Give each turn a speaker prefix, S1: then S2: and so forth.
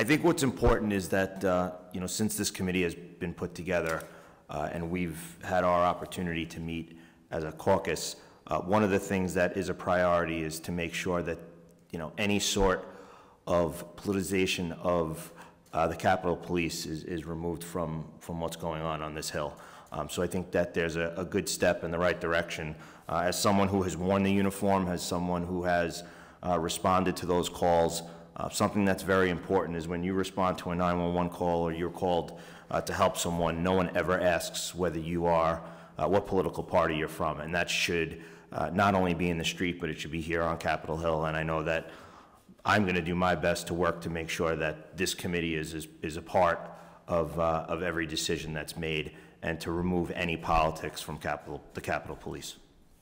S1: I think what's important is that, uh, you know, since this committee has been put together, uh, and we've had our opportunity to meet as a caucus, uh, one of the things that is a priority is to make sure that, you know, any sort of politicization of uh, the Capitol Police is, is removed from, from what's going on on this Hill. Um, So I think that there's a, a good step in the right direction. Uh, As someone who has worn the uniform, as someone who has uh, responded to those calls, uh, something that's very important is when you respond to a 911 call or you're called uh, to help someone, no one ever asks whether you are, uh, what political party you're from. And that should uh, not only be in the street, but it should be here on Capitol Hill. And I know that I'm going to do my best to work to make sure that this committee is, is, is a part of, uh, of every decision that's made and to remove any politics from Capitol, the Capitol Police.